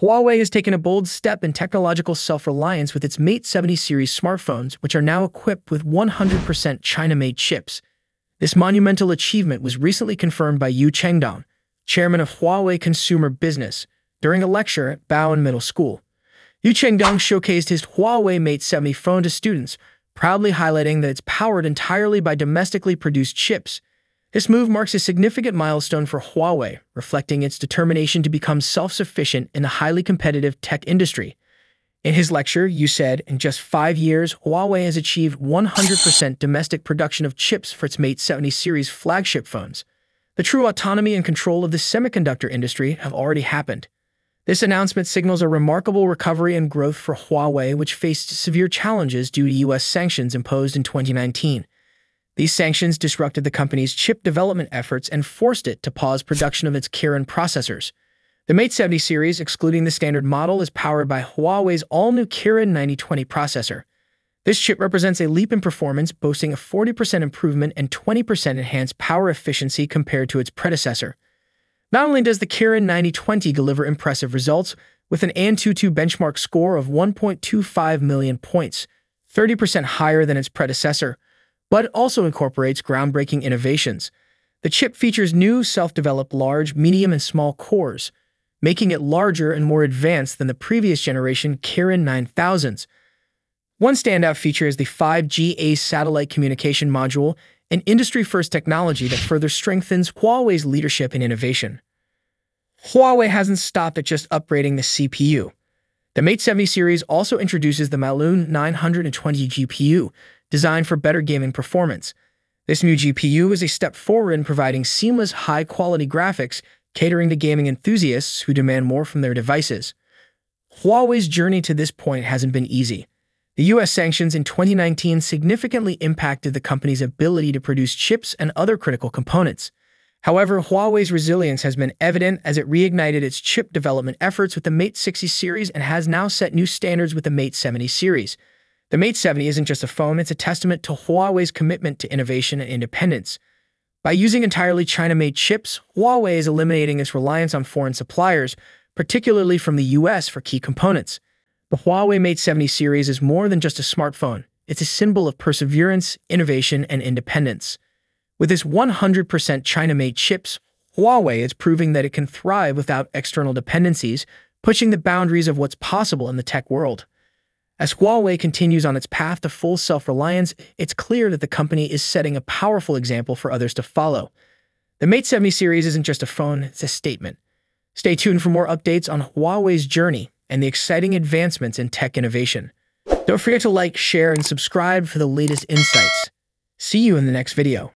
Huawei has taken a bold step in technological self-reliance with its Mate 70 series smartphones, which are now equipped with 100% China-made chips. This monumental achievement was recently confirmed by Yu Chengdong, chairman of Huawei Consumer Business, during a lecture at Baoan Middle School. Yu Chengdong showcased his Huawei Mate 70 phone to students, proudly highlighting that it's powered entirely by domestically produced chips, this move marks a significant milestone for Huawei, reflecting its determination to become self-sufficient in the highly competitive tech industry. In his lecture, Yu said, in just five years, Huawei has achieved 100% domestic production of chips for its Mate 70 series flagship phones. The true autonomy and control of the semiconductor industry have already happened. This announcement signals a remarkable recovery and growth for Huawei, which faced severe challenges due to U.S. sanctions imposed in 2019. These sanctions disrupted the company's chip development efforts and forced it to pause production of its Kirin processors. The Mate 70 series, excluding the standard model, is powered by Huawei's all-new Kirin 9020 processor. This chip represents a leap in performance, boasting a 40% improvement and 20% enhanced power efficiency compared to its predecessor. Not only does the Kirin 9020 deliver impressive results, with an AnTuTu benchmark score of 1.25 million points, 30% higher than its predecessor, but also incorporates groundbreaking innovations. The chip features new self-developed large, medium, and small cores, making it larger and more advanced than the previous generation Kirin 9000s. One standout feature is the 5GA satellite communication module, an industry-first technology that further strengthens Huawei's leadership in innovation. Huawei hasn't stopped at just upgrading the CPU. The Mate 70 series also introduces the Maleoon 920 GPU, designed for better gaming performance. This new GPU is a step forward in providing seamless, high-quality graphics, catering to gaming enthusiasts who demand more from their devices. Huawei's journey to this point hasn't been easy. The US sanctions in 2019 significantly impacted the company's ability to produce chips and other critical components. However, Huawei's resilience has been evident as it reignited its chip development efforts with the Mate 60 series and has now set new standards with the Mate 70 series. The Mate 70 isn't just a phone, it's a testament to Huawei's commitment to innovation and independence. By using entirely China-made chips, Huawei is eliminating its reliance on foreign suppliers, particularly from the US for key components. The Huawei Mate 70 series is more than just a smartphone. It's a symbol of perseverance, innovation, and independence. With its 100% China-made chips, Huawei is proving that it can thrive without external dependencies, pushing the boundaries of what's possible in the tech world. As Huawei continues on its path to full self-reliance, it's clear that the company is setting a powerful example for others to follow. The Mate 70 series isn't just a phone, it's a statement. Stay tuned for more updates on Huawei's journey and the exciting advancements in tech innovation. Don't forget to like, share, and subscribe for the latest insights. See you in the next video.